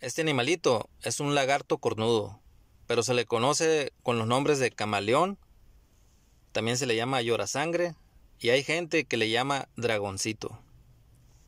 Este animalito es un lagarto cornudo, pero se le conoce con los nombres de camaleón, también se le llama llora sangre y hay gente que le llama dragoncito.